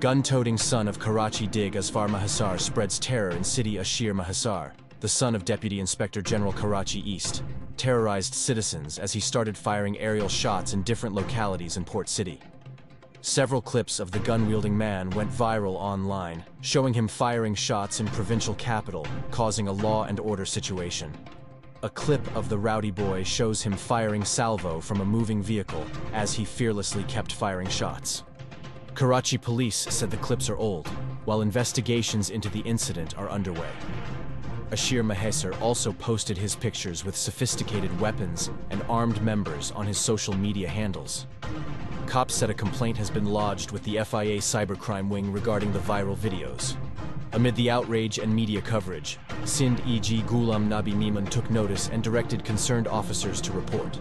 Gun-toting son of Karachi Dig Azfar Mahesar spreads terror in city Asher Mahesar, the son of Deputy Inspector General Karachi East, terrorized citizens as he started firing aerial shots in different localities in Port City. Several clips of the gun-wielding man went viral online, showing him firing shots in provincial capital, causing a law and order situation. A clip of the rowdy boy shows him firing salvo from a moving vehicle as he fearlessly kept firing shots. Karachi police said the clips are old, while investigations into the incident are underway. Asher Mahesar also posted his pictures with sophisticated weapons and armed members on his social media handles. Cops said a complaint has been lodged with the FIA cybercrime wing regarding the viral videos. Amid the outrage and media coverage, Sindh IG Ghulam Nabi Memon took notice and directed concerned officers to report.